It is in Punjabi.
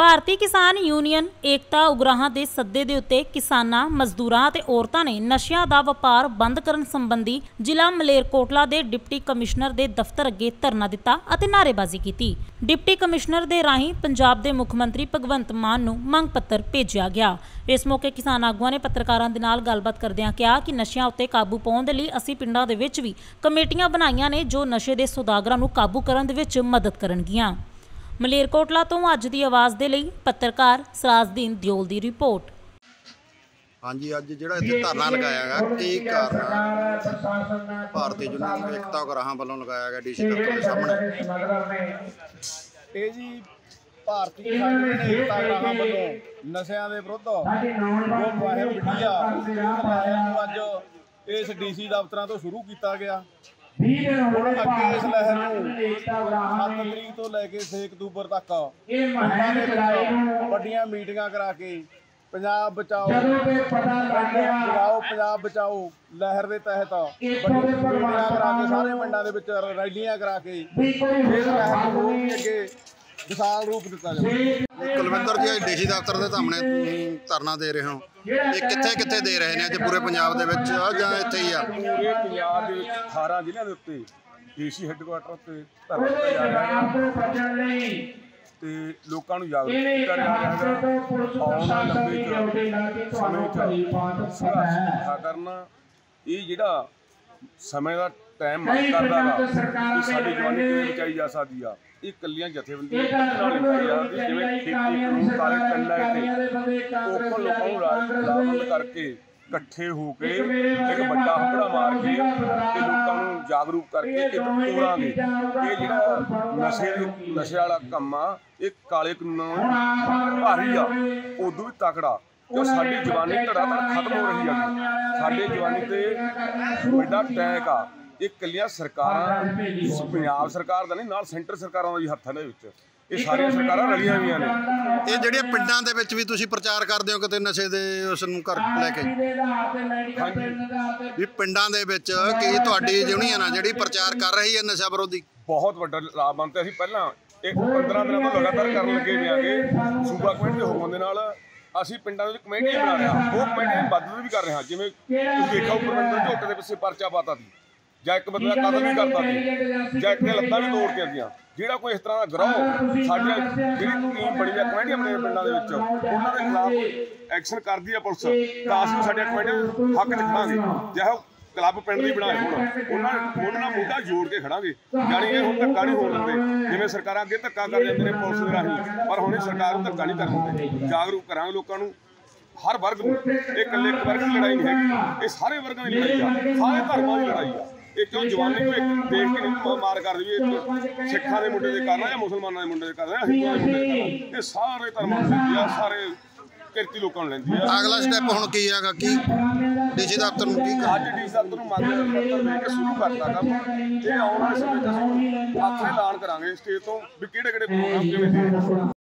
ਭਾਰਤੀ ਕਿਸਾਨ ਯੂਨੀਅਨ ਏਕਤਾ ਉਗਰਾਹਾਂ ਦੇ ਸੱਦੇ ਦੇ ਉੱਤੇ ਕਿਸਾਨਾਂ, ਮਜ਼ਦੂਰਾਂ ਅਤੇ ਔਰਤਾਂ ਨੇ ਨਸ਼ਿਆਂ ਦਾ ਵਪਾਰ ਬੰਦ ਕਰਨ ਸੰਬੰਧੀ ਜ਼ਿਲ੍ਹਾ ਮਲੇਰਕੋਟਲਾ ਦੇ ਡਿਪਟੀ ਕਮਿਸ਼ਨਰ ਦੇ ਦਫ਼ਤਰ ਅੱਗੇ ਧਰਨਾ ਦਿੱਤਾ ਅਤੇ ਨਾਅਰੇਬਾਜ਼ੀ ਕੀਤੀ। ਡਿਪਟੀ ਕਮਿਸ਼ਨਰ ਦੇ ਰਾਹੀਂ ਪੰਜਾਬ ਦੇ ਮੁੱਖ ਮੰਤਰੀ ਭਗਵੰਤ ਮਾਨ ਨੂੰ ਮੰਗ ਪੱਤਰ ਭੇਜਿਆ ਗਿਆ। ਇਸ ਮੌਕੇ ਕਿਸਾਨ ਆਗੂਆਂ ਨੇ ਪੱਤਰਕਾਰਾਂ ਦੇ ਨਾਲ ਗੱਲਬਾਤ ਕਰਦਿਆਂ ਕਿਹਾ ਕਿ ਨਸ਼ਿਆਂ ਉੱਤੇ ਕਾਬੂ ਪਾਉਣ ਦੇ ਲਈ ਅਸੀਂ ਪਿੰਡਾਂ ਦੇ ਵਿੱਚ ਵੀ ਕਮੇਟੀਆਂ ਬਣਾਈਆਂ ਨੇ ਜੋ ਨਸ਼ੇ ਦੇ ਸੁਦਾਗਰਾਂ ਨੂੰ ਕਾਬੂ ਕਰਨ ਦੇ ਵਿੱਚ ਮਦਦ ਕਰਨਗੀਆਂ। ਮਲੇਰਕੋਟਲਾ ਤੋਂ ਅੱਜ ਦੀ ਆਵਾਜ਼ ਦੇ ਲਈ ਪੱਤਰਕਾਰ ਸਰਾਜਦੀਨ ਦਿਓਲ ਦੀ ਰਿਪੋਰਟ। ਹਾਂਜੀ ਅੱਜ ਜਿਹੜਾ ਇੱਥੇ ਧਰਨਾ ਲਗਾਇਆ ਗਿਆ ਕੀ ਕਾਰਨ? ਭਾਰਤੀ ਯੂਨੀਅਨ ਏਕਤਾ ਗਰਾਹਾਂ ਵੱਲੋਂ ਲਗਾਇਆ ਗਿਆ ਡੀਸੀ ਦਫ਼ਤਰ ਦੇ ਸਾਹਮਣੇ। ਇਹ ਜੀ ਭਾਰਤੀ ਕਿਸਾਨ ਏਕਤਾ ਗਰਾਹਾਂ ਵੱਲੋਂ ਨਸ਼ਿਆਂ ਦੇ ਵਿਰੁੱਧ ਜੋ ਮੁਹਿੰਮ ਵਿੱਢੀ ਆ ਇਸ ਮੁਹਿੰਮ ਨੂੰ ਅੱਜ ਇਸ ਡੀਸੀ ਦਫ਼ਤਰਾਂ ਤੋਂ ਸ਼ੁਰੂ ਕੀਤਾ ਗਿਆ। ਹੁਣ ਅੱਗੇ ਇਸ ਲਹਿਰ ਨੂੰ 7 ਤਰੀਕ ਤੋਂ ਲੈ ਕੇ 6 ਅਕਤੂਬਰ ਤੱਕ ਪਿੰਡਾਂ ਦੇ ਵਿੱਚ ਵੱਡੀਆਂ ਮੀਟਿੰਗਾਂ ਕਰਾ ਕੇ ਪੰਜਾਬ ਬਚਾਓ ਬਚਾਓ ਪੰਜਾਬ ਬਚਾਓ ਲਹਿਰ ਦੇ ਤਹਿਤ ਵੱਡੀਆਂ ਮੀਟਿੰਗਾਂ ਕਰਾ ਕੇ ਸਾਰੇ ਪਿੰਡਾਂ ਦੇ ਵਿੱਚ ਰੈਲੀਆਂ ਕਰਾ ਕੇ ਇਸ ਲਹਿਰ ਨੂੰ ਅੱਗੇ ਵਿਸ਼ਾਲ ਰੂਪ ਦਿੱਤਾ ਜਾਵੇ। ਕੁਲਵਿੰਦਰ ਜੀ ਅੱਜ ਡੀਸੀ ਦਫ਼ਤਰ ਦੇ ਸਾਹਮਣੇ। ਧਰਨਾ ਦੇ ਰਹੇ ਹੋ। ਇਹ ਕਿੱਥੇ ਕਿੱਥੇ ਦੇ ਰਹੇ ਨੇ ਅੱਜ ਪੂਰੇ ਪੰਜਾਬ ਦੇ ਵਿੱਚ? ਆ ਜਾਂ ਇੱਥੇ ਹੀ ਆ? ਪੂਰੇ ਪੰਜਾਬ ਦੇ ਵਿੱਚ 18 ਜ਼ਿਲ੍ਹਿਆਂ ਦੇ ਉੱਤੇ ਡੀਸੀ ਹੈੱਡਕੁਆਟਰ ਉੱਤੇ ਧਰਨਾ ਦਿੱਤਾ ਜਾ ਰਿਹਾ ਹੈ। ਤੇ ਲੋਕਾਂ ਨੂੰ ਜਾਗਰੂਕ ਕੀਤਾ ਜਾ ਰਿਹਾ ਹੈ। ਆਉਣ ਵਾਲੇ ਲੰਬੇ ਚ ਸਮੇਂ ਇਕੱਠਾ ਕਰਨਾ ਇਹ ਜਿਹੜਾ ਸਮੇਂ ਦਾ ਟਾਈਮ ਮੰਗ ਕਰਦਾ ਗਾ ਕਿ ਸਾਡੀ ਜਵਾਨੀ ਕਿਵੇਂ ਬਚਾਈ ਜਾ ਸਕਦੀ ਆ? ਇਹ ਕੱਲੀਆਂ ਜਥੇਬੰਦੀਆਂ ਨਾਲ ਜਿਵੇਂ ਖੇਤੀ ਕਾਨੂੰਨ ਕਾਲੇ ਕੰਡਾ ਤੇ ਉਹ ਲੋਕਾਂ ਨੂੰ ਰਾਜਬੰਦ ਕਰਕੇ ਇਕੱਠੇ ਹੋ ਕੇ ਇੱਕ ਵੱਡਾ ਹੰਭੜਾ ਮਾਰ ਕੇ ਤੇ ਲੋਕਾਂ ਨੂੰ ਜਾਗਰੂਕ ਕਰਕੇ ਤੋੜਾਂਗੇ। ਇਹ ਜਿਹੜਾ ਨਸ਼ੇ ਨਸ਼ੇ ਵਾਲਾ ਕੰਮ ਆ ਇਹ ਕਾਲੇ ਕਾਨੂੰਨਾਂ ਭਾਰੀ ਆ ਉਦੋਂ ਵੀ ਤਕੜਾ। ਜੋ ਸਾਡੀ ਜਵਾਨੀ ਧੜਾ ਧੜ ਖਤਮ ਹੋ ਰਹੀ ਆ ਸਾਡੇ ਜਵਾਨੀ ਤੇ ਵੱਡਾ ਟੈਕ ਆ। ਇਹ ਕੱਲੀਆਂ ਸਰਕਾਰਾਂ ਪੰਜਾਬ ਸਰਕਾਰ ਦਾ ਨਹੀਂ ਨਾਲ ਸੈਂਟਰ ਸਰਕਾਰਾਂ ਦਾ ਵੀ ਹੱਥ ਹੈ ਇਹਦੇ ਵਿੱਚ। ਇਹ ਸਾਰੀਆਂ ਸਰਕਾਰਾਂ ਰਲੀਆਂ ਹੋਈਆਂ ਨੇ। ਇਹ ਜਿਹੜੀਆਂ ਪਿੰਡਾਂ ਦੇ ਵਿੱਚ ਵੀ ਤੁਸੀਂ ਪ੍ਰਚਾਰ ਕਰਦੇ ਹੋ ਕਿਤੇ ਨਸ਼ੇ ਦੇ ਉਸ ਨੂੰ ਕਰ ਲੈ ਕੇ? ਵੀ ਪਿੰਡਾਂ ਦੇ ਵਿੱਚ ਕੀ ਤੁਹਾਡੀ ਯੂਨੀਅਨ ਆ ਜਿਹੜੀ ਪ੍ਰਚਾਰ ਕਰ ਰਹੀ ਹੈ ਨਸ਼ਾ ਵਿਰੋਧੀ? ਬਹੁਤ ਵੱਡਾ ਲਾਭ ਬਣਦਾ ਅਸੀਂ ਪਹਿਲਾਂ ਇੱਕ 15 ਦਿਨਾਂ ਤੋਂ ਲਗਾਤਾਰ ਕਰਨ ਲੱਗੇ ਵੀ ਆਗੇ ਸੂਬਾ ਕਮੇਟੀ ਦੇ ਹੁਕਮਾਂ ਦੇ ਨਾਲ ਅਸੀਂ ਪਿੰਡਾਂ ਦੇ ਵਿੱਚ ਕਮੇਟੀ ਬਣਾ ਰਹੇ ਹਾਂ। ਉਹ ਕਮੇਟੀ ਦੀ ਮਦਦ ਵੀ ਕਰ ਰਹੇ ਹਾਂ। ਜਿਵੇਂ ਤੁਸੀਂ ਦੇਖਿਆ ਪਰਮਿੰਦਰ ਝੋਟੇ ਦੇ ਪਿੱਛੇ ਪਰਚਾ ਪਾਤਾ ਸੀ। ਜਾਂ ਇੱਕ ਬੰਦੇ ਦਾ ਕਤਲ ਵੀ ਕਰਤਾ ਸੀ ਜਾਂ ਇੱਕ ਨੇ ਲੱਤਾਂ ਵੀ ਤੋੜ ਕੇ ਦੀਆਂ ਜਿਹੜਾ ਕੋਈ ਇਸ ਤਰ੍ਹਾਂ ਦਾ ਗਰੋਹ ਸਾਡੇ ਜਿਹੜੀ ਟੀਮ ਬਣੀ ਹੈ ਕਮੇਟੀ ਆਪਣੇ ਪਿੰਡਾਂ ਦੇ ਵਿੱਚ। ਉਹਨਾਂ ਦੇ ਖਿਲਾਫ ਐਕਸ਼ਨ ਕਰਦੀ ਹੈ ਪੁਲਿਸ। ਤਾਂ ਅਸੀਂ ਸਾਡੇ ਕਮੇਟੀ ਹੱਕ ਦਿਖਾਵਾਂਗੇ। ਜਿਹੋ ਕਲੱਬ ਪਿੰਡ ਦੀ ਬਣਾਏ ਹੁਣ। ਉਹਨਾਂ ਉਹਨਾਂ ਨਾਲ ਮੁੱਦਾ ਜੋੜ ਕੇ ਖੜਾਂਗੇ। ਜਾਣੀ ਇਹ ਹੁਣ ਧੱਕਾ ਨਹੀਂ ਹੋਣ ਦਿੰਦੇ। ਜਿਵੇਂ ਸਰਕਾਰਾਂ ਅੱਗੇ ਧੱਕਾ ਕਰ ਜਾਂਦੇ ਨੇ ਪੁਲਿਸ ਦੇ ਰਾਹੀਂ ਪਰ ਹੁਣ ਇਹ ਸਰਕਾਰ ਨੂੰ ਧੱਕਾ ਨਹੀਂ ਕਰਨ ਦਿੰਦੇ। ਜਾਗਰੂਕ ਕਰਾਂਗੇ ਲੋਕਾਂ ਨੂੰ। ਹਰ ਵਰਗ ਨੂੰ। ਇਹ ਇਕੱਲੇ ਇੱਕ ਵਰਗ ਦੀ ਲੜਾਈ ਨਹੀਂ ਹੈਗੀ। ਇਹ ਸਾਰੇ ਵਰਗਾਂ ਦੀ ਲੜਾਈ ਆ। ਸਾਰੇ ਧਰਮਾਂ ਦੀ ਲੜਾਈ ਆ। ਇਹ ਕਿਉਂ ਜਵਾਨੀ ਨੂੰ ਇੱਕ ਦੇਖ ਕੇ ਨਹੀਂ ਮਾਰ ਕਰ ਦਈਏ ਸਿੱਖਾਂ ਦੇ ਮੁੰਡੇ ਦੇ ਕਰਨਾ ਜਾਂ ਮੁਸਲਮਾਨਾਂ ਦੇ ਮੁੰਡੇ ਦੇ ਕਰਨਾ ਹਿੰਦੂਆਂ ਦੇ ਮੁੰਡੇ ਦੇ ਕਰਨਾ ਇਹ ਸਾਰੇ ਧਰਮਾਂ ਦੀ ਆ ਸਾਰੇ ਕਿਰਤੀ ਲੋਕਾਂ ਨੂੰ ਲੈਂਦੀ ਆ। ਅਗਲਾ ਸਟੈਪ ਹੁਣ ਕੀ ਹੈਗਾ? ਕੀ ਡੀਸੀ ਦਫ਼ਤਰ ਨੂੰ ਕੀ ਕਰ ਅੱਜ ਡੀ ਸਾਹਿਬ ਨੂੰ ਮੰਗ ਪੱਤਰ ਦੇ ਕੇ ਸ਼ੁਰੂ ਕਰਤਾ ਕੰਮ। ਤੇ ਆਉਣ ਵਾਲੇ ਸਮੇਂ 'ਚ ਅਸੀਂ ਐਲਾਨ ਕਰਾਂਗੇ ਸਟੇਜ ਤੋਂ ਵੀ ਕਿਹੜੇ ਕਿਹੜੇ ਪ੍ਰੋਗਰਾਮ ਕਿਵੇਂ ਦੇ